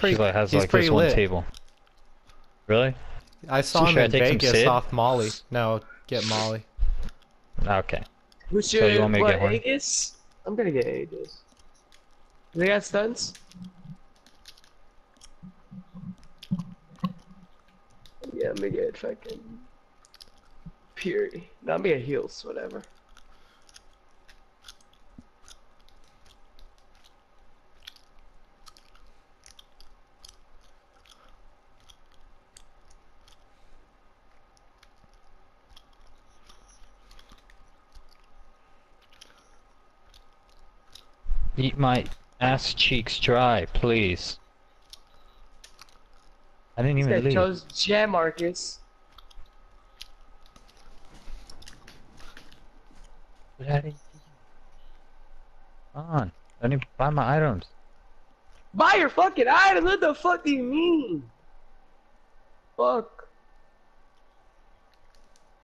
pretty. She like has he's like pretty this one lit. table. Really? I saw So him should I in take some Vegas off Molly. No, get Molly. Okay. Who So should you want me to what, get one? Aegis? I'm gonna get Aegis. They got stunts? Yeah, I'm gonna get fucking Fury. No, I'm gonna get heals, whatever. Eat my ass cheeks dry, please. I didn't even leave. chose Jam Marcus. But I didn't- Come on. To buy my items. Buy your fucking item. What the fuck do you mean? Fuck.